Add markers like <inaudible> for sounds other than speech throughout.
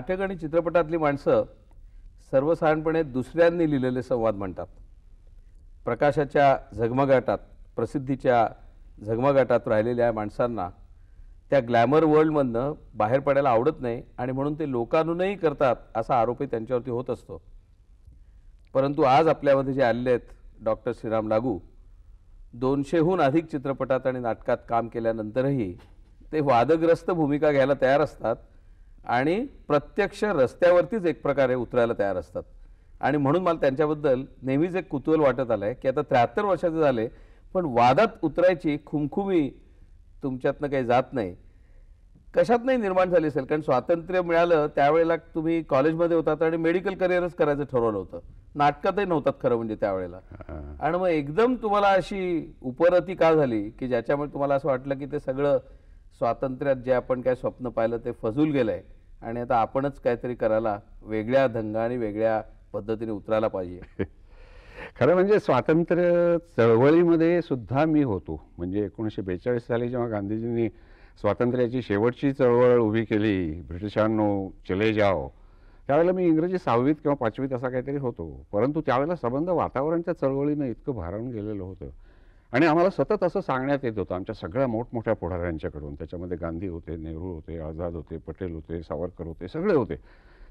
नाटक आणि चित्रपटातली माणसं सर्वसाधारणपणे दुसऱ्यांनी लिहिलेले संवाद म्हणतात. प्रकाशाच्या झगमगाटात प्रसिद्धीच्या झगमगाटात राहिलेल्या माणसांना त्या ग्लॅमर वर्ल्डमधनं बाहेर पडायला आवडत नाही आणि म्हणून ते लोकांनाही करतात असा आरोपही त्यांच्यावरती होत असतो. परंतु आज आपल्यामध्ये जे आलेले आहेत डॉक्टर श्रीराम लागू दोनशेहून अधिक चित्रपटात आणि नाटकात काम केल्यानंतरही ते वादग्रस्त भूमिका घ्यायला तयार असतात आणि प्रत्यक्ष रस्त्यावरतीच एक प्रकारे उतरायला तयार असतात. आणि म्हणून मला त्यांच्याबद्दल नेहमीच एक कुतूहल वाटत आलं आहे की आता त्र्याहत्तर वर्षाचे झाले पण वादात उतरायची खुमखुमी तुमच्यातनं काही जात नाही. कशात नाही निर्माण झाली असेल कारण स्वातंत्र्य मिळालं त्यावेळेला तुम्ही कॉलेजमध्ये होतात आणि मेडिकल करिअरच करायचं ठरवलं होतं. नाटकातही नव्हतात खरं म्हणजे त्यावेळेला. आणि मग एकदम तुम्हाला अशी उपरती का झाली की ज्याच्यामुळे तुम्हाला असं वाटलं की ते सगळं स्वातंत्र्यात जे आपण काय स्वप्न पाहिलं ते फजूल गेलंय. आणि आता आपणच काहीतरी करायला वेगळ्या ढंगाने वेगळ्या पद्धतीने उतरायला पाहिजे. <laughs> खरं म्हणजे स्वातंत्र्य चळवळीमध्ये सुद्धा मी होतो. म्हणजे एकोणीसशे बेचाळीस साली जेव्हा गांधीजींनी स्वातंत्र्याची शेवटची चळवळ उभी केली ब्रिटिशांनो चले जाओ. त्यावेळेला मी इंग्रजी सहावीत किंवा पाचवीत असा काहीतरी होतो. परंतु त्यावेळेला संबंध वातावरणच्या चळवळीनं इतकं भारावून गेलेलं होतं. आणि आम्हाला सतत असं सांगण्यात येत होतं. आमच्या सगळ्या मोठमोठ्या पुढाऱ्यांच्याकडून. त्याच्यामध्ये गांधी होते नेहरू होते आझाद होते पटेल होते सावरकर होते सगळे होते.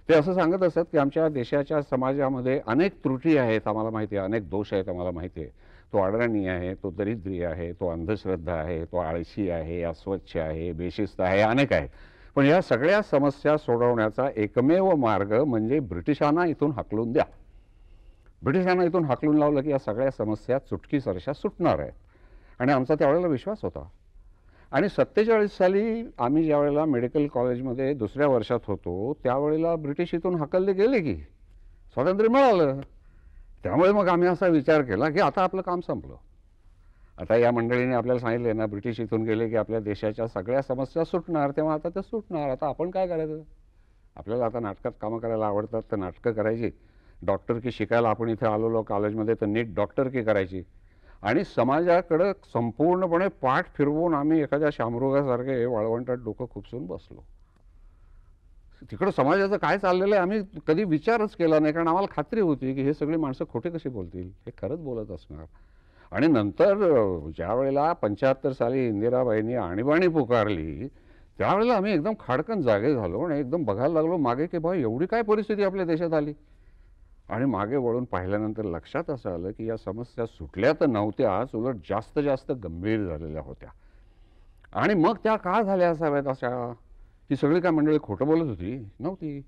ते असं सांगत असत की आमच्या देशाच्या समाजामध्ये अनेक त्रुटी आहेत आम्हाला माहिती आहे. अनेक दोष आहेत आम्हाला माहिती आहे. तो अडराणी आहे तो दरिद्री आहे तो अंधश्रद्धा आहे तो आळशी आहे अस्वच्छ आहे बेशिस्त आहे अनेक आहे पण या सगळ्या समस्या सोडवण्याचा एकमेव मार्ग म्हणजे ब्रिटिशांना इथून हाकलून द्या. ब्रिटिशांना इथून हाकलून लावलं की या सगळ्या समस्या चुटकीसरशा सुटणार आहेत. आणि आमचा त्यावेळेला विश्वास होता. आणि सत्तेचाळीस साली आम्ही ज्यावेळेला मेडिकल कॉलेजमध्ये दुसऱ्या वर्षात होतो त्यावेळेला ब्रिटिश इथून हाकलले गेले की? स्वातंत्र्य मिळालं. त्यामुळे मग आम्ही असा विचार केला की आता आपलं काम संपलं. आता या मंडळीने आपल्याला सांगितले ना ब्रिटिश इथून गेले की आपल्या देशाच्या सगळ्या समस्या सुटणार तेव्हा आता ते सुटणार. आता आपण काय करायचं? आपल्याला आता नाटकात कामं करायला आवडतात तर नाटकं करायची. डॉक्टर की शिकायला आपण इथे आलेलो कॉलेजमध्ये तर नीट डॉक्टर की करायची? आणि समाजाकडं संपूर्णपणे पाठ फिरवून आम्ही एखाद्या शामरोगासारखे वाळवंटात डोकं खुपसून बसलो. तिकडं समाजाचं काय चाललेलं आहे आम्ही कधी विचारच केला नाही कारण आम्हाला खात्री होती की हे सगळी माणसं खोटे कशी बोलतील? हे खरंच बोलत असणार. आणि नंतर ज्या वेळेला पंच्याहत्तर साली इंदिराबाईंनी आणीबाणी पुकारली त्यावेळेला आम्ही एकदम खाडकन जागे झालो आणि एकदम बघायला लागलो मागे की भाऊ एवढी काय परिस्थिती आपल्या देशात आली? आणि मागे वळून पाहिल्यानंतर लक्षात असं आलं की या समस्या सुटल्या तर नव्हत्याच उलट जास्त जास्त गंभीर झालेल्या होत्या. आणि मग त्या का झाल्या असाव्यात अशा? ही सगळी काय मंडळी खोटं बोलत होती? नव्हती.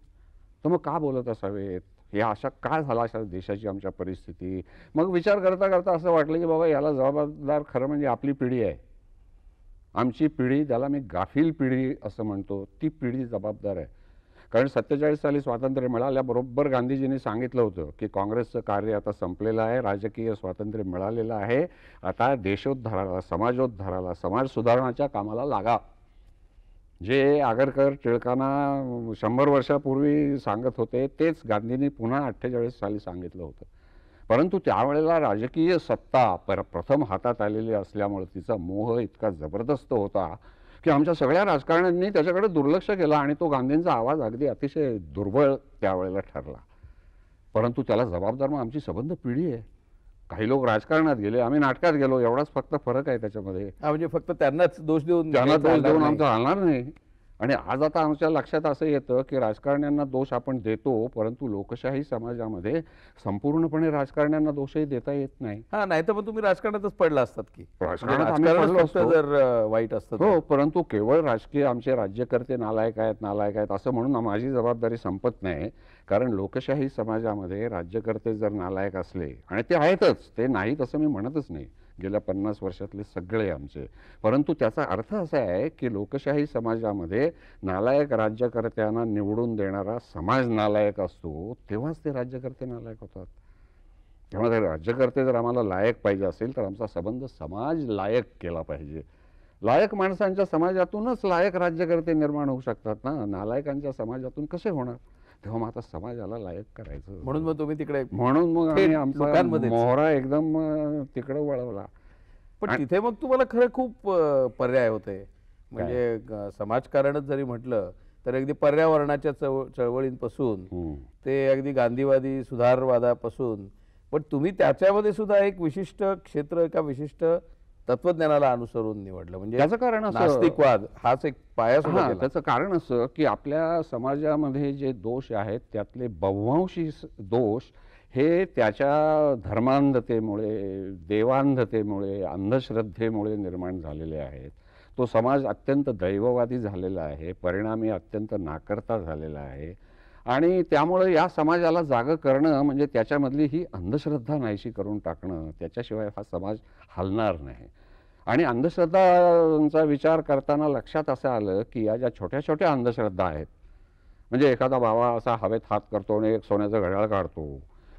तर मग का बोलत असावेत? हे अशा का झाला अशा देशाची आमच्या परिस्थिती? मग विचार करता करता असं वाटलं की बाबा याला जबाबदार खरं म्हणजे आपली पिढी आहे. आमची पिढी ज्याला मी गाफील पिढी असं म्हणतो ती पिढी जबाबदार आहे. कारण सत्तेचाळीस साली स्वातंत्र्य मिळाल्याबरोबर गांधीजींनी सांगितलं होतं की काँग्रेसचं कार्य आता संपलेलं आहे राजकीय स्वातंत्र्य मिळालेलं आहे. आता देशोद्धाराला समाजोद्धाराला समाज सुधारणाच्या कामाला लागा. जे आगरकर टिळकांना शंभर वर्षापूर्वी सांगत होते तेच गांधींनी पुन्हा अठ्ठेचाळीस साली सांगितलं होतं. परंतु त्यावेळेला राजकीय सत्ता पर प्रथम हातात आलेली असल्यामुळे तिचा मोह इतका जबरदस्त होता की आमच्या सगळ्या राजकारण्यांनी त्याच्याकडे दुर्लक्ष केलं आणि तो गांधींचा आवाज अगदी अतिशय दुर्बळ त्यावेळेला ठरला. परंतु त्याला जबाबदार मग आमची संबंध पिढी आहे. काही लोक राजकारणात गेले आम्ही नाटकात गेलो एवढाच फक्त फरक आहे त्याच्यामध्ये. म्हणजे फक्त त्यांनाच दोष देऊन त्यांना दोष देऊन. आमचं हलणार नाही. आणि आज आता आमच्या लक्षात असं येतं की राजकारण्यांना दोष आपण देतो परंतु लोकशाही समाजामध्ये संपूर्णपणे राजकारण्यांना दोषही देता येत नाही हा नाही तर मग तुम्ही राजकारणातच पडला असतात की म्हणजे. जर वाईट असतं. हो परंतु केवळ राजकीय आमचे राज्यकर्ते नालायक आहेत नालायक आहेत असं म्हणून माझी जबाबदारी संपत नाही कारण लोकशाही समाजामध्ये राज्यकर्ते जर नालायक असले आणि ते आहेतच ते नाहीत असं मी म्हणतच नाही गेल्या पन्नास वर्षातले सगळे आमचे. परंतु त्याचा अर्थ असा आहे की लोकशाही समाजामध्ये नालायक राज्यकर्त्यांना निवडून देणारा समाज नालायक असतो तेव्हाच ते राज्यकर्ते नालायक होतात. तेव्हा राज्यकर्ते जर आम्हाला लायक पाहिजे असेल तर आमचा संबंध समाज लायक केला पाहिजे. लायक माणसांच्या समाजातूनच लायक राज्यकर्ते निर्माण होऊ शकतात ना? नालायकांच्या समाजातून कसे होणार? तेव्हा मग आता समाजाला लायक करायचं म्हणून मग तुम्ही तिकडे म्हणून मग आम्ही आमचा. मोहरा एकदम तिकडे वळवला पण तिथे मग तुम्हाला खरं खूप पर्याय होते म्हणजे समाजकारणच जरी म्हटलं तर अगदी पर्यावरणाच्या चळव चळवळींपासून. ते अगदी गांधीवादी सुधारवादापासून पण तुम्ही त्याच्यामध्ये सुद्धा एक विशिष्ट क्षेत्र एका विशिष्ट तत्वज्ञानाला अनुसरून निवडलं. म्हणजे त्याचं कारण असं- नास्तिकवाद हाच एक पाया सुद्धा. त्याचं कारण असं की आपल्या समाजामध्ये जे दोष आहेत त्यातले बहुवांशी स- दोष हे त्याच्या धर्मांधतेमुळे देवांधतेमुळे अंधश्रद्धेमुळे निर्माण झालेले आहेत. तो समाज अत्यंत दैववादी झालेला आहे परिणामी अत्यंत नाकर्ता झालेला आहे. आणि त्यामुळे या समाजाला जागं करणं म्हणजे त्याच्यामधली ही अंधश्रद्धा नाहीशी करून टाकणं त्याच्याशिवाय हा समाज हलणार नाही. आणि अंधश्रद्धांचा विचार करताना लक्षात असं आलं की या ज्या छोट्या छोट्या अंधश्रद्धा आहेत म्हणजे एखादा बाबा असा हवेत हात करतो आणि एक सोन्याचं घड्याळ काढतो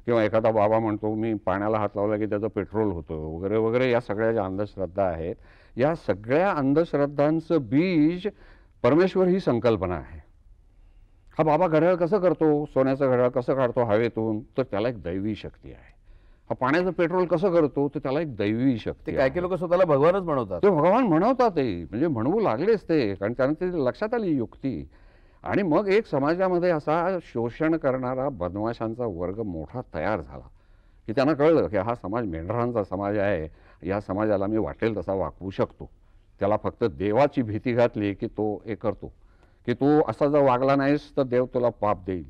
किंवा एखादा बाबा म्हणतो मी पाण्याला हात लावला की त्याचं पेट्रोल होतं वगैरे वगैरे या सगळ्या ज्या अंधश्रद्धा आहेत या सगळ्या अंधश्रद्धांचं बीज परमेश्वर ही संकल्पना आहे. हा बाबा घड्याळ कसं करतो? सोन्याचं घड्याळ कसं काढतो हवेतून? तर त्याला एक दैवी शक्ती आहे. हा पाण्याचं पेट्रोल कसं करतो? तर त्याला एक दैवी शक्ती काय. काय लोक स्वतःला भगवानच म्हणवतात. ते भगवान म्हणवतात ते. म्हणजे म्हणवू लागलेच ते कारण त्यांना ते लक्षात आली युक्ती. आणि मग एक समाजामध्ये असा शोषण करणारा बदमाशांचा वर्ग मोठा तयार झाला. की त्यांना कळलं की हा समाज मेंढरांचा समाज आहे. या समाजाला मी वाटेल तसा वागवू शकतो. त्याला फक्त देवाची भीती घातली की तो हे करतो. की तू असा जर वागला नाहीस तर देव तुला पाप देईल.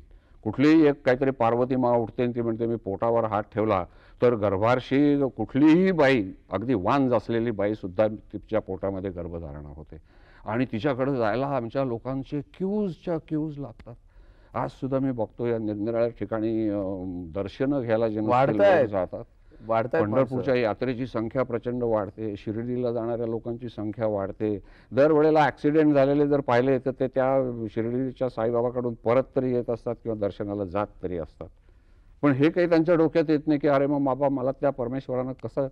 कुठलीही एक काहीतरी पार्वती मा उठते आणि ती म्हणते मी पोटावर हात ठेवला तर गर्भारशी कुठलीही बाई अगदी वांज असलेली बाई सुद्धा तिच्या पोटामध्ये गर्भधारणा होते. आणि तिच्याकडे जायला आमच्या लोकांचे क्यूजच्या क्यूज लागतात. आज सुद्धा मी बघतो या निरनिराळ्या ठिकाणी दर्शनं घ्यायला जे जातात. पंढरपूरच्या यात्रेची संख्या प्रचंड वाढते शिर्डीला जाणाऱ्या लोकांची संख्या वाढते. दरवेळेला ॲक्सिडेंट झालेले जर पाहिले तर ते त्या शिर्डीच्या साईबाबाकडून परत तरी येत असतात किंवा दर्शनाला जात तरी असतात. पण हे काही त्यांच्या डोक्यात येत नाही की अरे मग बाबा मला त्या परमेश्वरानं कसं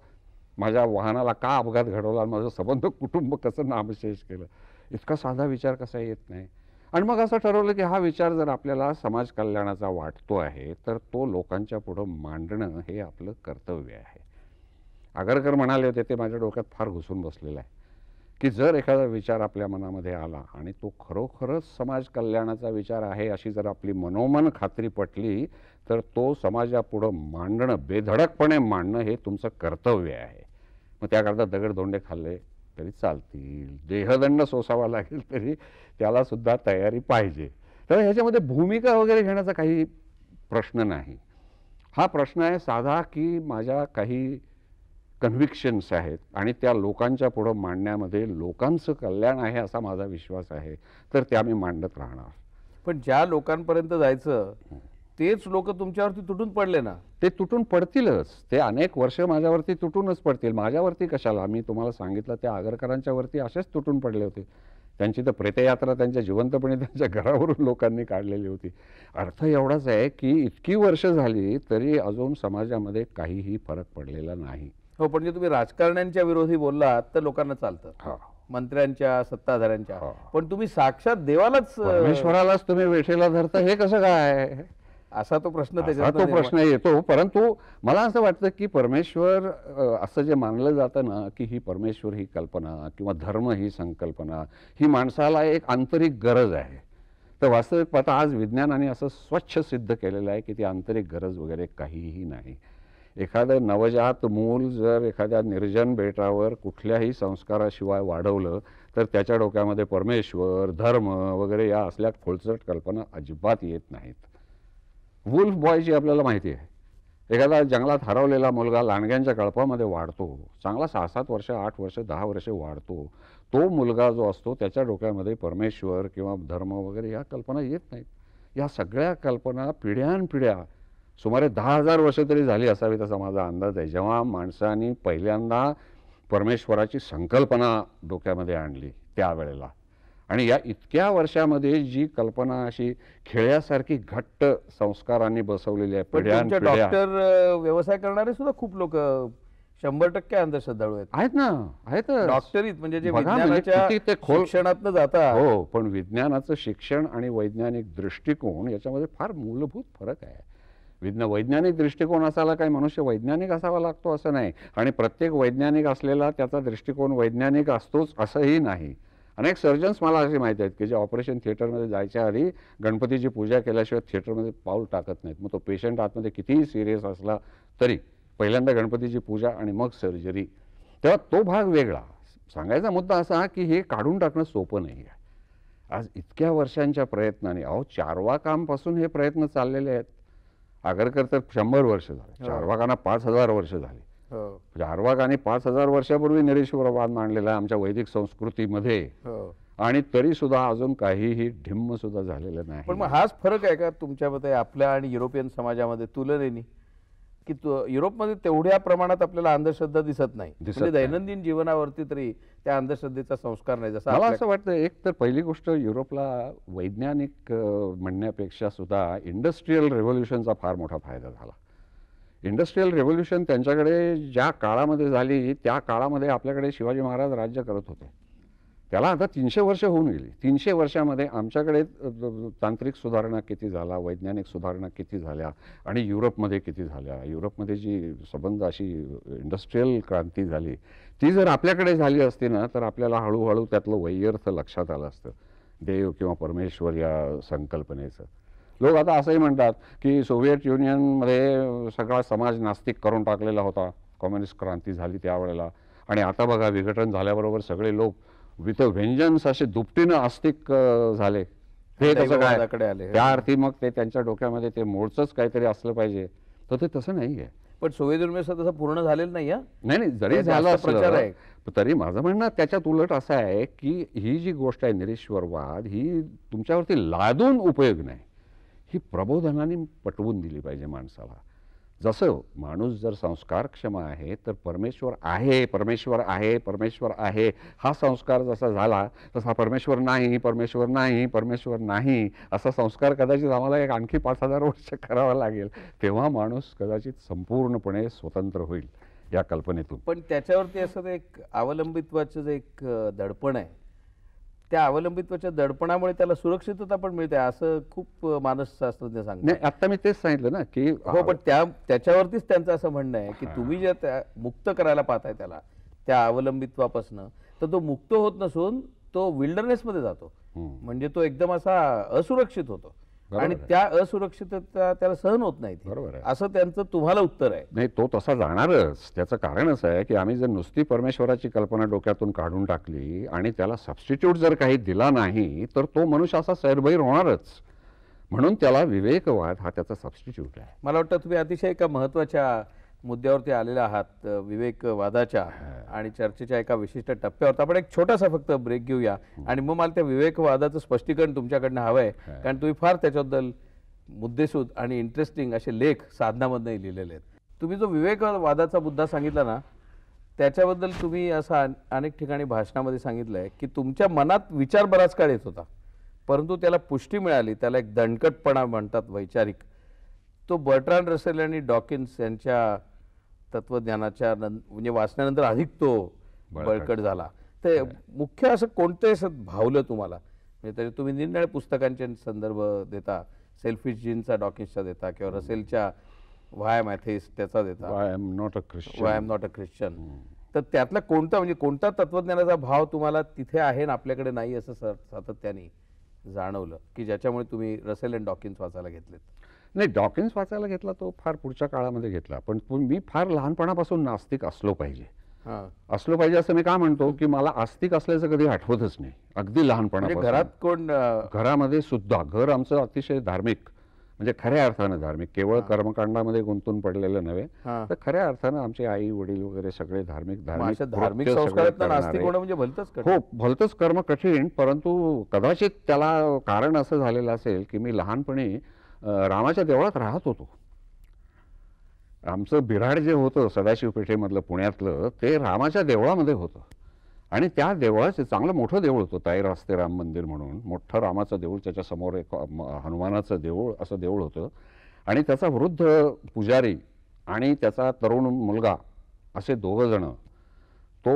माझ्या वाहनाला का अपघात घडवला माझं संबंध कुटुंब कसं नामशेष केलं? इतका साधा विचार कसा येत नाही? आणि मग असं ठरवलं की हा विचार जर आपल्याला समाज कल्याणाचा वाटतो आहे तर तो लोकांच्या पुढं मांडणं हे आपलं कर्तव्य आहे. आगरकर म्हणाले होते ते माझ्या डोक्यात फार घुसून बसलेलं आहे. की जर एखादा विचार आपल्या मनामध्ये आला आणि तो खरोखरच समाज कल्याणाचा विचार आहे अशी जर आपली मनोमन खात्री पटली तर तो समाजापुढं मांडणं बेधडकपणे मांडणं हे तुमचं कर्तव्य आहे. मग त्याकरता दगडधोंडे खाल्ले तरी चालतील. देहदंड सोसावा लागेल तरी त्याला सुद्धा तयारी पाहिजे. तर ह्याच्यामध्ये भूमिका वगैरे घेण्याचा काही प्रश्न नाही. हा प्रश्न आहे साधा की माझ्या काही कन्व्हिक्शन्स आहेत आणि त्या लोकांच्या पुढं मांडण्यामध्ये लोकांचं कल्याण आहे असा माझा विश्वास आहे. तर त्या मी मांडत राहणार. पण ज्या लोकांपर्यंत जायचं तेच लोक तुमच्यावरती तुटून पडले ना. ते तुटून पडतीलच. ते अनेक वर्ष माझ्यावरती तुटूनच पडतील. माझ्यावरती कशाला? मी तुम्हाला सांगितलं त्या आगरकरांच्या वरती असेच तुटून पडले होते. त्यांची तर प्रेतयात्रा त्यांच्या जिवंतपणे त्यांच्या घरावरून लोकांनी काढलेली होती. अर्थ एवढाच आहे की इतकी वर्ष झाली तरी अजून समाजामध्ये काहीही फरक पडलेला नाही. हो पण जे तुम्ही राजकारण्यांच्या विरोधी बोललात तर लोकांना चालतं. हा. मंत्र्यांच्या सत्ताधाऱ्यांच्या. पण तुम्ही साक्षात देवालाच परमेश्वरालाच तुम्ही वेठेला धरता हे कसं काय? असा तो प्रश्न त्याच्यात तो प्रश्न येतो परंतु मला असं वाटतं की परमेश्वर असं जे मानलं जातं ना की ही परमेश्वर ही कल्पना किंवा धर्म ही संकल्पना ही माणसाला एक आंतरिक गरज आहे. तर वास्तविक पाहता आज विज्ञानाने असं स्वच्छ सिद्ध केलेलं आहे की ती आंतरिक गरज वगैरे काहीही नाही. एखादं नवजात मूल जर एखाद्या निर्जन बेटावर कुठल्याही संस्काराशिवाय वाढवलं तर त्याच्या डोक्यामध्ये परमेश्वर धर्म वगैरे या असल्या खोलचट कल्पना अजिबात येत नाहीत. वुल्फ बॉयची आपल्याला माहिती आहे. एखादा जंगलात हरवलेला मुलगा लांडग्यांच्या कळपामध्ये वाढतो. चांगला सहा सात वर्ष आठ वर्ष दहा वर्ष वाढतो. तो मुलगा जो असतो त्याच्या डोक्यामध्ये परमेश्वर किंवा धर्म वगैरे या कल्पना येत नाहीत. या सगळ्या कल्पना पिढ्यानपिढ्या सुमारे दहा हजार वर्ष तरी झाली असावीत असा माझा अंदाज आहे. जेव्हा माणसाने पहिल्यांदा परमेश्वराची संकल्पना डोक्यामध्ये आणली त्यावेळेला. आणि या इतक्या वर्षामध्ये जी कल्पना अशी खेळ्यासारखी घट्ट संस्कारांनी बसवलेली आहे डॉक्टर व्यवसाय करणारे सुद्धा खूप लोक शंभर टक्के अंधश्रद्धाळू आहेत. आहेत ना आहेत डॉक्टरीत म्हणजे जे म्हणजे विज्ञानाच्या किती ते खोल- शिक्षणातनं जाता हो पण विज्ञानाचं शिक्षण आणि वैज्ञानिक दृष्टिकोन याच्यामध्ये फार मूलभूत फरक आहे. विज्ञान वैज्ञानिक दृष्टिकोन असायला काही मनुष्य वैज्ञानिक असावा लागतो असं नाही. आणि प्रत्येक वैज्ञानिक असलेला त्याचा दृष्टिकोन वैज्ञानिक असतोच असंही नाही. अनेक सर्जन्स मला असे माहीत आहेत की जे ऑपरेशन थिएटरमध्ये जायच्या आधी गणपतीची पूजा केल्याशिवाय थिएटरमध्ये पाऊल टाकत नाहीत. मग तो पेशंट आतमध्ये कितीही सिरियस असला तरी पहिल्यांदा गणपतीची पूजा आणि मग सर्जरी तेव्हा तो भाग वेगळा. सांगायचा मुद्दा असा की हे काढून टाकणं सोपं नाही आहे. आज इतक्या वर्षांच्या प्रयत्नाने अहो चारवाकांपासून हे प्रयत्न चाललेले आहेत. आगरकर तर शंभर वर्ष झाले. चारवाकांना पाच हजार वर्ष झाली. हो. चारवाकाने पाच हजार वर्षापूर्वी निरेश्वरवाद मांडलेला आहे आमच्या वैदिक संस्कृतीमध्ये. हो. आणि तरी सुद्धा अजून काहीही ढिम्म सुद्धा झालेलं नाही. पण मग हाच फरक आहे का तुमच्या मते आपल्या आणि युरोपियन समाजामध्ये तुलनेने? की तु- युरोपमध्ये तेवढ्या प्रमाणात आपल्याला अंधश्रद्धा दिसत नाही. दिसत म्हणजे नाही. दैनंदिन जीवनावरती तरी त्या अंधश्रद्धेचा संस्कार नाही जसा मला असं वाटतं एक तर पहिली गोष्ट युरोपला वैज्ञानिक म्हणण्यापेक्षा सुद्धा इंडस्ट्रीयल रेव्होल्युशनचा फार मोठा फायदा झाला. इंडस्ट्रीयल रेव्होल्युशन त्यांच्याकडे ज्या काळामध्ये झाली त्या काळामध्ये आपल्याकडे शिवाजी महाराज राज्य करत होते. त्याला आता तीनशे वर्ष होऊन गेली. तीनशे वर्षामध्ये आमच्याकडे तांत्रिक सुधारणा किती झाला वैज्ञानिक सुधारणा किती झाल्या आणि युरोपमध्ये किती झाल्या? युरोपमध्ये जी संबंध अशी इंडस्ट्रीयल क्रांती झाली ती जर आपल्याकडे झाली असती ना तर आपल्याला हळूहळू त्यातलं वैयर्थ लक्षात आलं असतं. देव किंवा परमेश्वर या संकल्पनेचं. लोक आता असंही म्हणतात की सोव्हिएट युनियनमध्ये सगळा समाज नास्तिक करून टाकलेला होता. कम्युनिस्ट क्रांती झाली त्यावेळेला. आणि आता बघा विघटन झाल्याबरोबर सगळे लोक विथ व्हेंजन्स असे दुपटीनं आस्तिक झाले. हे कसं काय? आले. त्या अर्थी मग ते त्यांच्या डोक्यामध्ये ते मोडचंच काहीतरी असलं पाहिजे. तर ते तसं नाही आहे पण युनियन तसं पूर्ण झालेलं नाही नाही नाही जरी ते झालं असलं. तरी माझं म्हणणं त्याच्यात उलट असं आहे की ही जी गोष्ट आहे निरेश्वरवाद ही तुमच्यावरती लादून उपयोग नाही. ही प्रबोधनाने पटवून दिली पाहिजे माणसाला. जसं माणूस जर संस्कारक्षम आहे तर परमेश्वर आहे परमेश्वर आहे परमेश्वर आहे. हा संस्कार जसा झाला तसा परमेश्वर नाही परमेश्वर नाही परमेश्वर नाही. असा संस्कार कदाचित आम्हाला एक आणखी पाच हजार वर्ष करावा लागेल. तेव्हा माणूस कदाचित संपूर्णपणे स्वतंत्र होईल या कल्पनेतून. पण त्याच्यावरती असं एक अवलंबित्वाचं जे एक दडपण आहे त्या अवलंबित्वाच्या दडपणामुळे त्याला सुरक्षितता पण मिळते असं खूप मानसशास्त्रज्ञ सांगतात नाही आता मी तेच सांगितलं ना की हो पण त्या त्याच्यावरतीच त्यांचं असं म्हणणं आहे की तुम्ही जे त्या मुक्त करायला पाहताय त्याला त्या अवलंबित्वापासनं तर तो मुक्त होत नसून तो wilderness मध्ये जातो. म्हणजे तो एकदम असा असुरक्षित होतो. आणि. त्या असुरक्षितता त्याला सहन होत नाही. बरोबर आहे. असं त्यांचं तुम्हाला उत्तर आहे नाही तो तसा जाणारच त्याचं कारण असं आहे की आम्ही जर नुसती परमेश्वराची कल्पना डोक्यातून काढून टाकली आणि त्याला सबस्टिट्यूट जर काही दिला नाही तर तो मनुष्य असा सैरभैर होणारच म्हणून त्याला विवेकवाद हा त्याचा सबस्टिट्यूट आहे मला वाटतं तुम्ही अतिशय एका महत्त्वाच्या मुद्द्यावरती आलेले आहात अ, विवेकवादाच्या आणि चर्चेच्या एका विशिष्ट टप्प्यावर. आपण एक छोटासा फक्त ब्रेक घेऊया. आणि मग मला त्या विवेकवादाचं स्पष्टीकरण तुमच्याकडनं हवं आहे कारण तुम्ही फार त्याच्याबद्दल मुद्देसूद आणि इंटरेस्टिंग असे लेख साधनामधनंही लिहिलेले आहेत. तुम्ही जो विवेकवादाचा मुद्दा सांगितला ना त्याच्याबद्दल तुम्ही असं अन- अनेक ठिकाणी भाषणामध्ये सांगितलं आहे की तुमच्या मनात विचार बराच काळ येत होता. परंतु त्याला पुष्टी मिळाली त्याला एक दणकटपणा म्हणतात वैचारिक. तो बर्ट्रांड रसेल आणि डॉकिन्स यांच्या तत्वज्ञानाच्या नं- म्हणजे वाचण्यानंतर अधिक तो बळकट. झाला. ते मुख्य असं कोणते असं भावलं तुम्हाला? म्हणजे त्याचे तुम्ही निरनिराळ्या पुस्तकांचे संदर्भ देता सेल्फिश जीनचा डॉकिन्सचा देता किंवा रसेलच्या व्हाय मॅथेस त्याचा देता? I am not a why Christian am not a Christian. तर त्यातला कोणता म्हणजे कोणता तत्वज्ञानाचा भाव तुम्हाला तिथे आहे ना आपल्याकडे नाही असं सातत्याने जाणवलं की ज्याच्यामुळे तुम्ही रसेल अँड डॉकिन्स वाचायला घेतलेत? नाही डॉकिन्स वाचायला घेतला तो फार पुढच्या काळामध्ये घेतला. पण मी फार लहानपणापासून नास्तिक असलो पाहिजे. हां. असलो पाहिजे असं मी का म्हणतो की मला आस्तिक असल्याचं कधी आठवतच नाही. अगदी लहानपणापासून. घरात कोण घरामध्ये सुद्धा घर आमचं अतिशय धार्मिक म्हणजे खऱ्या अर्थानं धार्मिक केवळ कर्मकांडामध्ये गुंतून पडलेलं नव्हे. तर खऱ्या अर्थानं आमचे आई वडील वगैरे सगळे धार्मिक धार्मिक म्हणजे. हो भलतंच कर्म कठीण परंतु कदाचित त्याला कारण असं झालेलं असेल की मी लहानपणी रामाच्या देवळात राहत होतो. आमचं बिराड जे होतं सदाशिव पेठेमधलं पुण्यातलं ते रामाच्या देवळामध्ये होतं. आणि त्या देवळाचं चांगलं मोठं देऊळ होतं ताई रास्ते राम मंदिर म्हणून. मोठं रामाचं देऊळ त्याच्यासमोर एक हनुमानाचं देऊळ असं देऊळ होतं. आणि त्याचा वृद्ध पुजारी आणि त्याचा तरुण मुलगा असे दोघं जण तो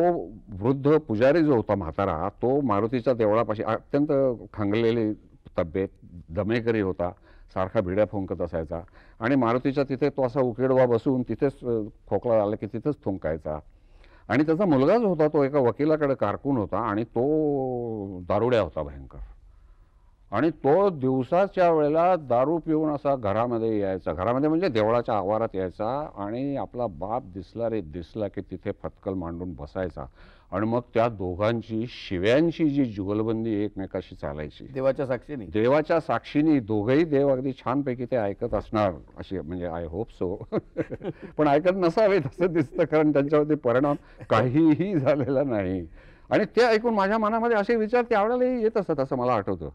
वृद्ध पुजारी जो होता म्हातारा तो मारुतीच्या देवळापाशी अत्यंत खांगलेली तब्येत दमेकरी होता. सारखा भिड्या फुंकत असायचा. आणि मारुतीच्या तिथे तो असा उकेडवा बसून तिथेच खोकला आला की तिथेच थुंकायचा आणि त्याचा मुलगाच होता तो एका वकिलाकडे कारकून होता आणि तो दारुड्या होता भयंकर. आणि तो दिवसाच्या वेळेला दारू पिऊन असा घरामध्ये यायचा. घरामध्ये म्हणजे देवळाच्या आवारात यायचा आणि आपला बाप दिसला रे दिसला की तिथे फटकल मांडून बसायचा. आणि मग त्या दोघांची शिव्यांची जी जुगलबंदी एकमेकाशी चालायची. देवाच्या साक्षीने. देवाच्या साक्षीनी दोघंही देव अगदी छानपैकी ते ऐकत असणार अशी म्हणजे आय होप सो पण ऐकत नसावे तसं दिसतं कारण त्यांच्यावरती परिणाम काहीही झालेला नाही. आणि ते ऐकून माझ्या मनामध्ये असे विचार त्यावेळेलाही येत असतात असं मला आठवतं.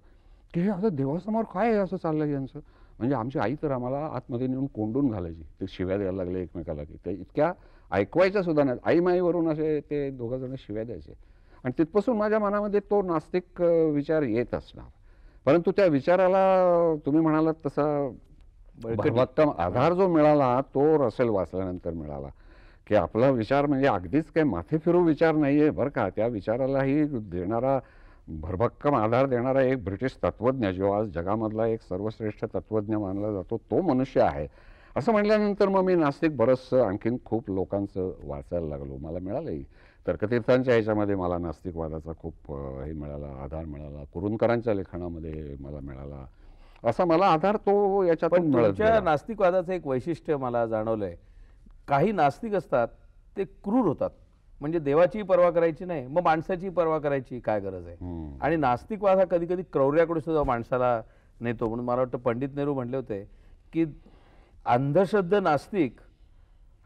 की हे असं देवासमोर काय आहे असं चाललं यांचं? म्हणजे आमची आई तर आम्हाला आतमध्ये नेऊन कोंडून घालायची. ते शिव्या द्यायला लागले एकमेकाला की ते इतक्या ऐकवायच्या सुद्धा नाही. आई माईवरून असे ते दोघं जण शिव्या द्यायचे. आणि तिथपासून माझ्या मनामध्ये तो नास्तिक विचार येत असणार. परंतु त्या विचाराला तुम्ही म्हणालात तसा. भरभक्कम आधार जो मिळाला तो रसेल वाचल्यानंतर मिळाला. की आपला विचार म्हणजे अगदीच काही माथे फिरू विचार नाहीये बरं का? त्या विचारालाही देणारा भरभक्कम आधार देणारा एक ब्रिटिश तत्वज्ञ जो आज जगामधला एक सर्वश्रेष्ठ तत्वज्ञ मानला जातो तो मनुष्य आहे. असं म्हटल्यानंतर मग मी नास्तिक बरंचसं आणखीन खूप लोकांचं वाचायला लागलो. मला मिळालंही. तर्कतीर्थांच्या ह्याच्यामध्ये मला नास्तिकवादाचा खूप हे मिळाला आधार मिळाला. कुरुंदकरांच्या लेखनामध्ये मला मिळाला. असा मला आधार तो याच्यातून पण मिळत. नास्तिकवादाचं एक वैशिष्ट्य मला जाणवलंय. काही नास्तिक असतात ते क्रूर होतात. म्हणजे देवाचीही पर्वा करायची नाही मग माणसाची पर्वा करायची काय गरज आहे. आणि नास्तिकवाद हा कधी कधी क्रौर्याकडे सुद्धा माणसाला नेतो. म्हणून मला वाटतं पंडित नेहरू म्हणले होते की अंधश्रद्ध नास्तिक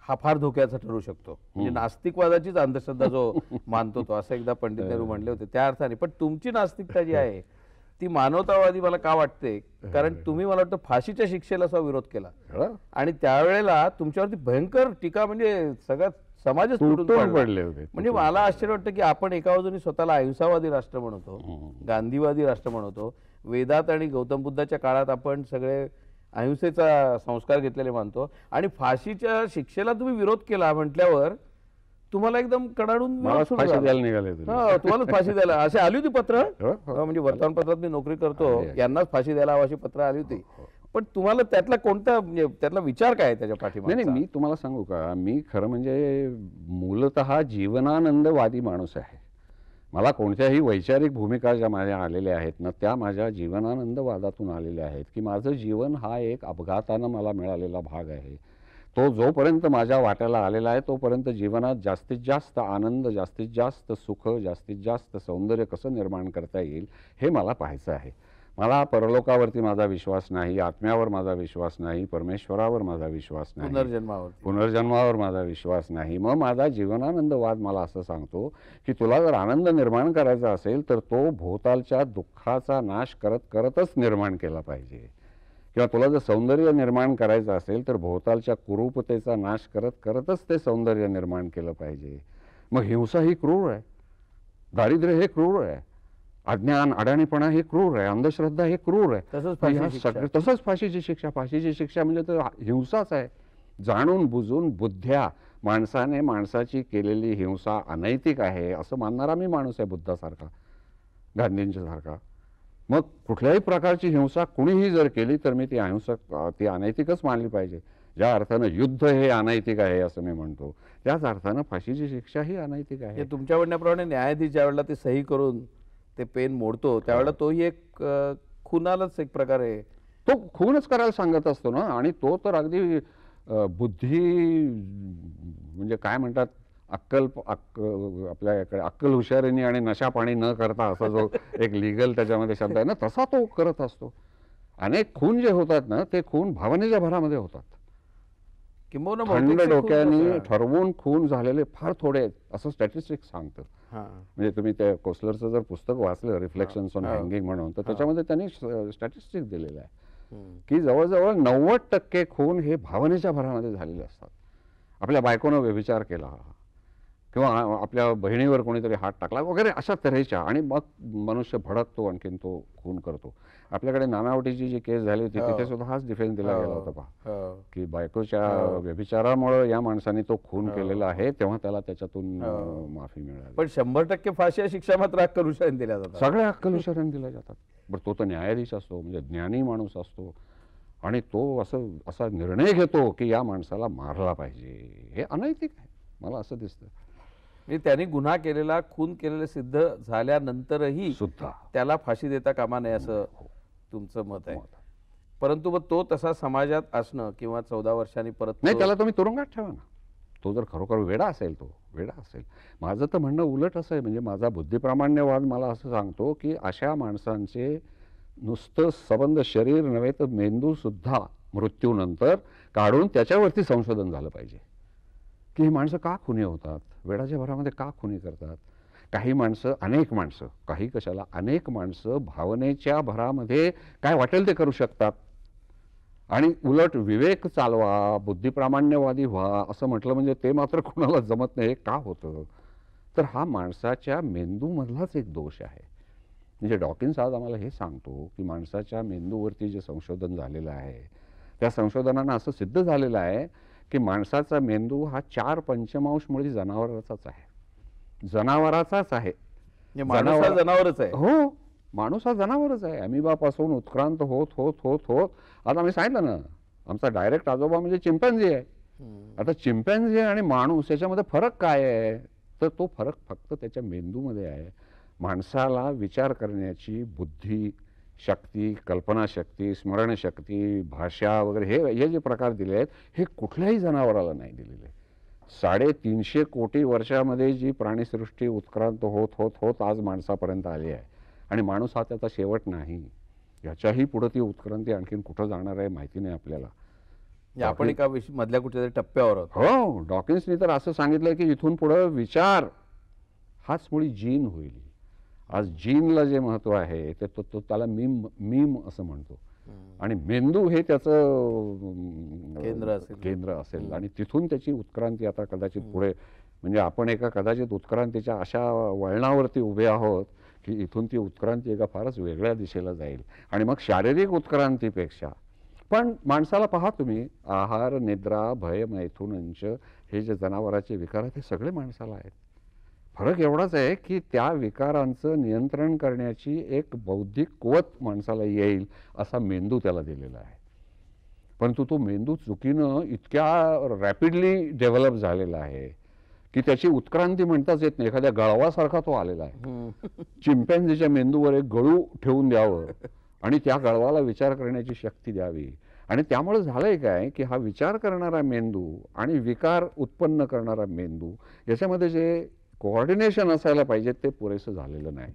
हा फार धोक्याचा ठरू शकतो. म्हणजे नास्तिकवादाचीच अंधश्रद्धा जो <laughs> मानतो तो असं एकदा पंडित नेहरू म्हणले होते. त्या अर्थाने पण तुमची नास्तिकता जी आहे ती मानवतावादी मला का वाटते? कारण तुम्ही मला वाटतं फाशीच्या शिक्षेला सुद्धा विरोध केला? आणि त्यावेळेला तुमच्यावरती भयंकर टीका म्हणजे सगळ्यात समाजच तुटून पडला. होते म्हणजे मला आश्चर्य वाटतं की आपण एका बाजूने स्वतःला अहिंसावादी राष्ट्र म्हणतो. गांधीवादी राष्ट्र म्हणतो वेदात आणि गौतम बुद्धाच्या काळात आपण सगळे अहिंसेचा संस्कार घेतलेले मानतो. आणि फाशीच्या शिक्षेला तुम्ही विरोध केला म्हटल्यावर तुम्हाला एकदम कडाडून फाशी. द्यायला निघाले तुम्ही. हा, तुम्हालाच फाशी द्यायला. असे आली होती पत्र? हो, हो. हा, म्हणजे वर्तमानपत्रात मी नोकरी करतो. यांनाच फाशी द्यायला हवी अशी पत्र आली होती. पण तुम्हाला त्यातला कोणता म्हणजे त्यातला विचार काय त्याच्या नाही पाठीमागे नाही मी तुम्हाला सांगू का? मी खरं म्हणजे मूलत जीवनानंदवादी माणूस आहे. मला कोणत्याही वैचारिक भूमिका ज्या माझ्या आलेल्या आहेत ना त्या माझ्या जीवनानंदवादातून आलेल्या आहेत की माझं जीवन हा एक अपघातानं मला मिळालेला भाग आहे. तो जोपर्यंत माझ्या वाट्याला आलेला आहे तोपर्यंत जीवनात जास्तीत जास्त आनंद जास्तीत जास्त सुख जास्तीत जास्त सौंदर्य कसं निर्माण करता येईल हे मला पाहायचं आहे. मला परलोकावरती माझा विश्वास नाही आत्म्यावर माझा विश्वास नाही परमेश्वरावर माझा विश्वास नाही पुनर्जन्मावरती. पुनर्जन्मावर माझा विश्वास नाही. मग माझा जीवनानंदवाद मला असं सांगतो की तुला जर आनंद निर्माण करायचा असेल तर तो भोवतालच्या दुःखाचा नाश करत करतच निर्माण केला पाहिजे. किंवा तुला जर सौंदर्य निर्माण करायचं असेल तर भोवतालच्या कुरूपतेचा नाश करत करतच ते सौंदर्य निर्माण केलं पाहिजे. मग हिंसा ही क्रूर आहे. दारिद्र्य हे क्रूर आहे. अज्ञान अडाणीपणा हे क्रूर आहे अंधश्रद्धा हे क्रूर आहे. तसंच फाशीची शिक्षा. फाशीची शिक्षा. म्हणजे तर हिंसाच आहे. जाणून बुजून बुद्ध्या माणसाने माणसाची केलेली हिंसा अनैतिक आहे असं मानणारा मी माणूस आहे बुद्धासारखा गांधींच्या सारखा मग कुठल्याही प्रकारची हिंसा कुणीही जर केली तर मी ती अहिंसक ती अनैतिकच मानली पाहिजे. ज्या अर्थानं युद्ध हे अनैतिक आहे असं मी म्हणतो. त्याच अर्थानं फाशीची शिक्षा ही अनैतिक आहे. तुमच्या म्हणण्याप्रमाणे न्यायाधीश ज्या वेळेला ते सही करून ते पेन मोडतो त्यावेळेला तोही एक खुनालाच एक प्रकारे तो खूनच करायला सांगत असतो ना आणि तो तर अगदी बुद्धी म्हणजे काय म्हणतात अक्कल अक्क आपल्या इकडे अक्कल हुशारीने आणि नशा पाणी न करता असा जो <laughs> एक लिगल त्याच्यामध्ये शब्द आहे ना तसा तो करत असतो. अनेक खून जे होतात ना ते खून भावनेच्या भरामध्ये होतात. थंड डोक्याने ठरवून खून झालेले फार थोडे आहेत असं स्टॅटिस्टिक सांगतं हा. म्हणजे तुम्ही त्या कोसलरचं जर पुस्तक वाचलं रिफ्लेक्शन्स ऑन. हँगिंग म्हणून तर त्याच्यामध्ये त्यांनी स्टॅटिस्टिक दिलेलं आहे. की जवळजवळ नव्वद टक्के खून हे भावनेच्या भरामध्ये झालेले असतात. आपल्या बायकोनं व्यभिचार केला. किंवा आपल्या बहिणीवर कोणीतरी हात टाकला वगैरे अशा तऱ्हेच्या. आणि मग मनुष्य भडकतो आणखीन तो खून करतो. आपल्याकडे नानावटीची जी केस झाली होती हो. तिथे सुद्धा हाच डिफेन्स दिला गेला होता पहा. हो. की बायकोच्या हो. व्यभिचारामुळे या माणसाने तो खून हो. केलेला आहे तेव्हा त्याला त्याच्यातून हो. माफी मिळाली. पण शंभर टक्के फाशी शिक्षा मात्र अक्कलुशाने दिल्या जातात. सगळ्या अक्कलुशाऱ्याने दिल्या जातात. बरं तो तर न्यायाधीश असतो म्हणजे ज्ञानी माणूस असतो. आणि तो असं असा निर्णय घेतो की या माणसाला मारला पाहिजे. हे अनैतिक आहे. मला असं दिसतं. म्हणजे त्यांनी गुन्हा केलेला खून केलेले सिद्ध झाल्यानंतरही सुद्धा. त्याला फाशी देता कामा नये असं तुमचं मत आहे. परंतु मग तो तसा समाजात असणं किंवा चौदा वर्षांनी परत नाही त्याला तुम्ही तुरुंगात ठेवा ना. तो जर खरोखर वेडा असेल तो वेडा असेल. माझं तर म्हणणं उलट असं आहे म्हणजे माझा बुद्धिप्रामाण्यवाद मला असं सांगतो की अशा माणसांचे नुसतं सबंध शरीर नव्हे तर मेंदूसुद्धा मृत्यूनंतर काढून त्याच्यावरती संशोधन झालं पाहिजे. की ही माणसं का खुनी होतात? वेळाच्या भरामध्ये का खुनी करतात? काही माणसं अनेक माणसं काही कशाला अनेक माणसं भावनेच्या भरामध्ये काय वाटेल ते करू शकतात. आणि उलट विवेक चालवा बुद्धिप्रामाण्यवादी व्हा असं म्हटलं म्हणजे ते मात्र कोणाला जमत नाही का होतं? तर हा माणसाच्या मेंदूमधलाच एक दोष आहे. म्हणजे डॉकिन्स आज आम्हाला हे सांगतो की माणसाच्या मेंदूवरती जे संशोधन झालेलं आहे त्या संशोधनानं असं सिद्ध झालेलं आहे की माणसाचा मेंदू हा चार पंचमांशमुळे जनावरांचाच जनावराचाच आहे. जनावराचाच आहे. म्हणजे जनावरच आहे. हो माणूस हा जनावरच आहे. अमिबापासून उत्क्रांत होत होत होत होत. आता मी सांगितलं ना आमचा डायरेक्ट आजोबा म्हणजे चिंपॅन्झी आहे. आता चिंपॅन्झी आणि माणूस याच्यामध्ये फरक काय आहे? तर तो फरक फक्त त्याच्या मेंदूमध्ये आहे. माणसाला विचार करण्याची बुद्धी शक्ती कल्पनाशक्ती स्मरणशक्ती भाषा वगैरे हे हे जे प्रकार दिले आहेत हे कुठल्याही जनावराला नाही दिलेले साडेतीनशे कोटी वर्षामध्ये जी प्राणीसृष्टी उत्क्रांत होत होत होत आज माणसापर्यंत आली आहे. आणि माणूस हा त्याचा शेवट नाही. याच्याही पुढं ती उत्क्रांती आणखीन कुठं जाणार आहे माहिती नाही आपल्याला. म्हणजे आपण एका मधल्या कुठेतरी टप्प्यावर हो डॉकिन्सनी तर असं सांगितलं की इथून पुढं विचार हाच मुळी जीन होईल. आज जीनला जे महत्त्व आहे तो तो त्याला मीम मीम असं म्हणतो. आणि मेंदू हे त्याचं केंद्र असेल. केंद्र असेल. आणि तिथून त्याची उत्क्रांती आता कदाचित पुढे म्हणजे आपण एका कदाचित उत्क्रांतीच्या अशा वळणावरती उभे आहोत की इथून ती उत्क्रांती एका फारच वेगळ्या दिशेला जाईल. आणि मग शारीरिक उत्क्रांतीपेक्षा. पण माणसाला पहा तुम्ही आहार निद्रा भय मैथुनंच हे जे जनावराचे विकार आहेत ते सगळे माणसाला आहेत. फरक एवढाच आहे की त्या विकारांचं नियंत्रण करण्याची एक बौद्धिक कुवत माणसाला येईल असा मेंदू त्याला दिलेला आहे. परंतु तो मेंदू चुकीनं इतक्या रॅपिडली डेव्हलप झालेला आहे की त्याची उत्क्रांती म्हणताच येत नाही. एखाद्या गळवासारखा तो आलेला आहे. चिंपॅन्झीच्या मेंदूवर एक गळू ठेवून द्यावं आणि त्या गळवाला विचार करण्याची शक्ती द्यावी. आणि त्यामुळे झालंय काय की हा विचार करणारा मेंदू आणि विकार उत्पन्न करणारा मेंदू याच्यामध्ये जे कोऑर्डिनेशन असायला पाहिजे ते पुरेसं झालेलं नाही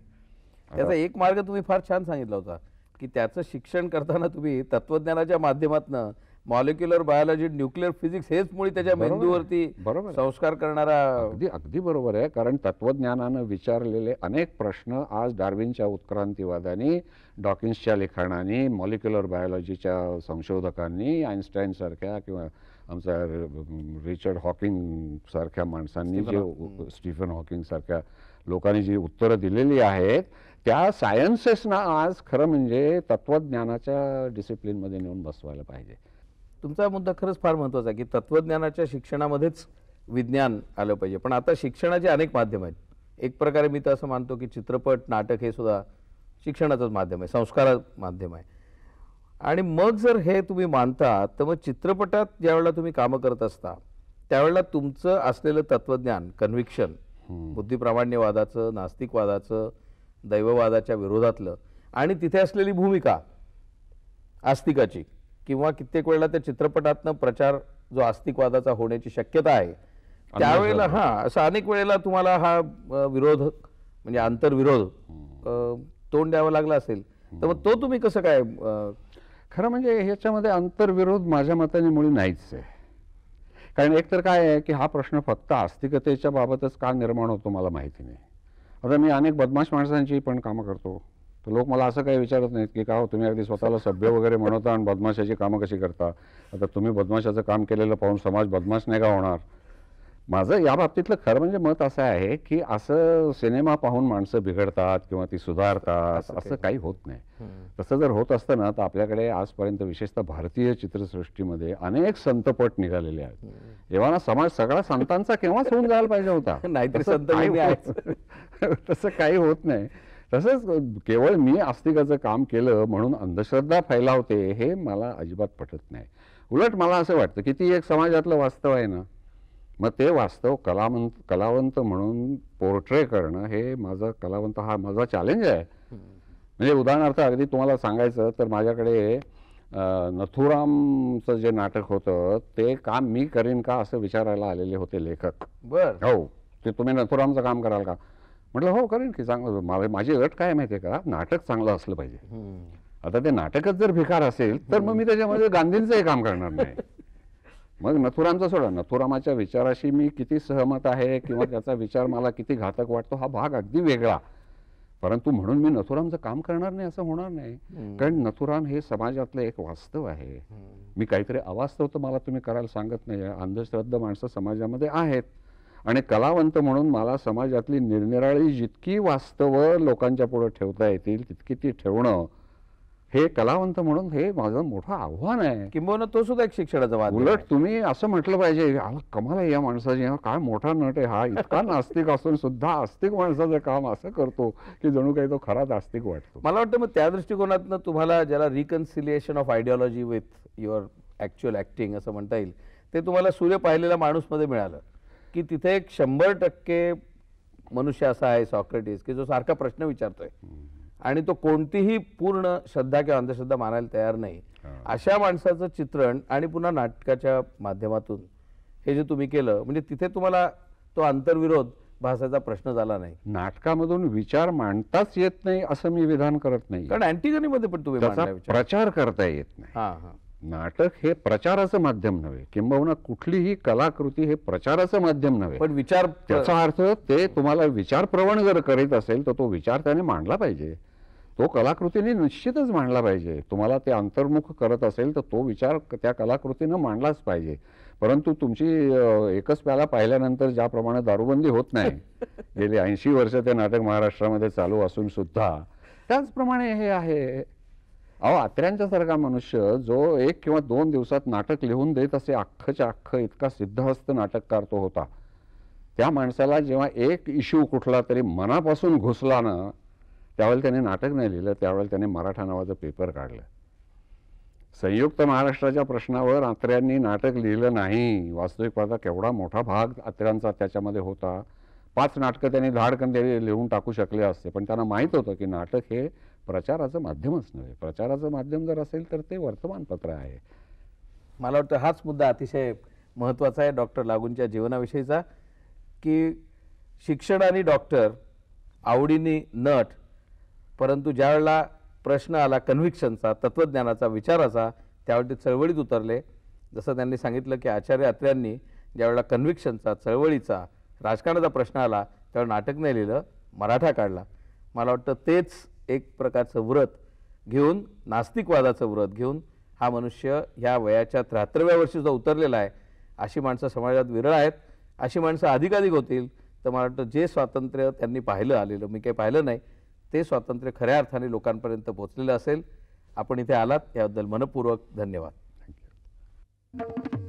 त्याचा एक मार्ग तुम्ही फार छान सांगितला होता की त्याचं शिक्षण करताना तुम्ही तत्वज्ञानाच्या माध्यमातून मॉलिक्युलर बायोलॉजी न्यूक्लिअर फिजिक्स हेच मुळे त्याच्या. मेंदूवरती बरोबर. संस्कार करणारा अगदी अगदी बरोबर आहे कारण तत्वज्ञानानं विचारलेले अनेक प्रश्न आज डार्विनच्या उत्क्रांतीवादाने डॉकिन्सच्या लिखाणाने मॉलिक्युलर बायोलॉजीच्या संशोधकांनी आईन्स्टाईन सारख्या किंवा आमचा रिचर्ड हॉकिंग सारख्या माणसांनी जे स्टीफन हॉकिंग सारख्या लोकांनी जी उत्तरं दिलेली आहेत त्या सायन्सेसना आज खरं म्हणजे तत्वज्ञानाच्या डिसिप्लिनमध्ये नेऊन बसवायला पाहिजे. तुमचा मुद्दा खरंच फार महत्त्वाचा आहे की तत्वज्ञानाच्या शिक्षणामध्येच विज्ञान आलं पाहिजे. पण आता शिक्षणाचे अनेक माध्यम आहेत. एक प्रकारे मी तर असं मानतो की चित्रपट नाटक हे सुद्धा शिक्षणाचंच माध्यम आहे संस्कार माध्यम आहे. आणि मग जर हे तुम्ही मानता तर मग चित्रपटात ज्यावेळेला तुम्ही कामं करत असता त्यावेळेला तुमचं असलेलं तत्वज्ञान कन्व्हिक्शन बुद्धिप्रामाण्यवादाचं नास्तिकवादाचं दैववादाच्या विरोधातलं आणि तिथे असलेली भूमिका आस्तिकाची किंवा कित्येक वेळेला त्या चित्रपटातनं प्रचार जो आस्तिकवादाचा होण्याची शक्यता आहे त्यावेळेला हा असं अनेक वेळेला तुम्हाला हा विरोध म्हणजे आंतरविरोध तोंड द्यावं लागला असेल तर मग तो तुम्ही कसं काय खरं म्हणजे ह्याच्यामध्ये आंतरविरोध माझ्या मताने मुळी नाहीच आहे. कारण एकतर काय आहे की हा प्रश्न फक्त आस्तिकतेच्या बाबतच का निर्माण होतो मला माहिती नाही. आता मी अनेक बदमाश माणसांची पण कामं करतो. तर लोक मला असं काही विचारत नाहीत की का हो तुम्ही अगदी स्वतःला सभ्य वगैरे म्हणवता आणि बदमाशाची कामं कशी करता? आता तुम्ही बदमाशाचं काम केलेलं पाहून समाज बदमाश नाही का होणार? माझं या बाबतीतलं खरं म्हणजे मत असं आहे की असं सिनेमा पाहून माणसं बिघडतात किंवा ती सुधारतात असं काही होत नाही. तसं जर होत असतं ना तर आपल्याकडे आजपर्यंत विशेषतः भारतीय चित्रसृष्टीमध्ये अनेक संतपट निघालेले आहेत. एव्हा ना समाज सगळा संतांचा केव्हाच होऊन जायला पाहिजे होता. <laughs> नाहीतरी संत <laughs> तसं काही होत नाही. तसंच केवळ मी आस्तिकाचं काम केलं म्हणून अंधश्रद्धा फैलावते हे मला अजिबात पटत नाही. उलट मला असं वाटतं की ती एक समाजातलं वास्तव आहे ना. मग ते वास्तव कलावंत कलावंत म्हणून पोर्ट्रे करणं हे माझं कलावंत हा माझा चॅलेंज आहे. म्हणजे उदाहरणार्थ अगदी तुम्हाला सांगायचं तर माझ्याकडे नथुरामचं जे नाटक होतं ते काम मी करीन का असं विचारायला आलेले होते लेखक. बर. हो ते तुम्ही नथुरामचं काम कराल का? म्हटलं हो करेन की. चांगलं माझी अट काय माहिती आहे का? नाटक चांगलं असलं पाहिजे. आता ते नाटकच जर भिकार असेल तर मग मी त्याच्यामध्ये गांधींचंही काम करणार नाही. मग नथुरामचं सोडा. नथुरामाच्या विचाराशी मी किती सहमत आहे किंवा <laughs> त्याचा विचार मला किती घातक वाटतो हा भाग अगदी वेगळा. परंतु म्हणून मी नथुरामचं काम करणार नाही असं होणार नाही. कारण नथुराम हे समाजातलं एक वास्तव आहे. मी काहीतरी अवास्तव तर मला तुम्ही करायला सांगत नाही. अंधश्रद्ध माणसं समाजामध्ये आहेत. आणि कलावंत म्हणून मला समाजातली निरनिराळी जितकी वास्तवं लोकांच्या पुढे ठेवता येतील तितकी ती ठेवणं हे कलावंत म्हणून हे माझं मोठं आव्हान आहे. किंबहुना तो सुद्धा एक शिक्षणाचा उलट. तुम्ही असं म्हटलं पाहिजे "अहो, कमाल आहे या माणसाची. हा काय मोठा नट आहे? हा इतका <laughs> नास्तिक असून सुद्धा आस्तिक माणसाचं काम असं करतो की जणू काही तो खराच आस्तिक वाटतो. मला वाटतं मग त्या दृष्टिकोनातनं तुम्हाला ज्याला reconciliation of ideology with your actual acting असं म्हणता येईल ते तुम्हाला सूर्य पाहिलेल्या माणूसमध्ये मिळालं. की तिथे एक शंभर टक्के मनुष्य असा आहे सॉक्रेटिस की जो सारखा प्रश्न विचारतोय. आणि तो कोणतीही पूर्ण श्रद्धा किंवा अंधश्रद्धा मानायला तयार नाही. अशा माणसाचं चित्रण आणि पुन्हा नाटकाच्या माध्यमातून हे जे तुम्ही केलं म्हणजे तिथे तुम्हाला तो आंतरविरोध भासायचा प्रश्न झाला नाही. नाटकामधून विचार मांडताच येत नाही असं मी विधान करत नाही. कारण अँटिगनीमध्ये पण तुम्ही प्रचार करता येत नाही. नाटक हे प्रचाराचं माध्यम नव्हे. किंबहुना कुठलीही कलाकृती हे प्रचाराचं माध्यम नव्हे. पण विचार त्याचा अर्थ ते तुम्हाला विचारप्रवण जर करीत असेल तर तो विचार त्याने मांडला पाहिजे. तो कलाकृतीने निश्चितच मांडला पाहिजे. तुम्हाला ते अंतर्मुख करत असेल तर तो विचार त्या कलाकृतीनं मांडलाच पाहिजे. परंतु तुमची एकच प्याला पाहिल्यानंतर ज्याप्रमाणे दारूबंदी होत नाही <laughs> गेली ऐंशी वर्ष ते नाटक महाराष्ट्रामध्ये चालू असून सुद्धा त्याचप्रमाणे हे आहे. अहो आत्र्यांच्या सारखा मनुष्य जो एक किंवा दोन दिवसात नाटक लिहून देत असे अख्खच्या अख्खं इतका सिद्धहस्त नाटककार तो होता. त्या माणसाला जेव्हा एक इश्यू कुठला तरी मनापासून घुसला ना त्यावेळेला त्याने नाटक नाही लिहिलं त्यावेळेला त्याने मराठा नावाचं पेपर काढलं. संयुक्त महाराष्ट्राच्या प्रश्नावर आत्र्यांनी नाटक लिहिलं नाही. वास्तविक पाहता केवढा मोठा भाग आत्र्यांचा त्याच्यामध्ये होता. पाच नाटकं त्यांनी धाडकन ते लिहून टाकू शकले असते पण त्यांना माहीत होतं की नाटक हे प्रचाराचं माध्यमच नव्हे. प्रचाराचं माध्यम जर असेल तर ते वर्तमानपत्र आहे. मला वाटतं हाच मुद्दा अतिशय महत्त्वाचा आहे डॉक्टर लागूंच्या जीवनाविषयीचा की शिक्षण आणि डॉक्टर आवडीने नट परंतु ज्यावेळेला प्रश्न आला कन्व्हिक्शनचा तत्त्वज्ञानाचा विचाराचा त्यावेळी ते चळवळीत उतरले. जसं त्यांनी सांगितलं की आचार्य अत्र्यांनी ज्यावेळेला कन्व्हिक्शनचा चळवळीचा राजकारणाचा प्रश्न आला त्यावेळी नाटक नाही लिहिलं मराठा काढला. मला वाटतं तेच एक प्रकारचं व्रत घेऊन नास्तिकवादाचं व्रत घेऊन हा मनुष्य ह्या वयाच्या त्र्याहत्तरव्या वर्षी जो उतरलेला आहे. अशी माणसं समाजात विरळ आहेत. अशी माणसं अधिकाधिक होतील. तर मला वाटतं जे स्वातंत्र्य त्यांनी पाहिलं आलेलं मी काही पाहिलं नाही ते स्वातंत्र्य खऱ्या अर्थाने लोकांपर्यंत पोहोचलेलं असेल. आपण इथे आलात. याबद्दल मनपूर्वक धन्यवाद. थँक्यू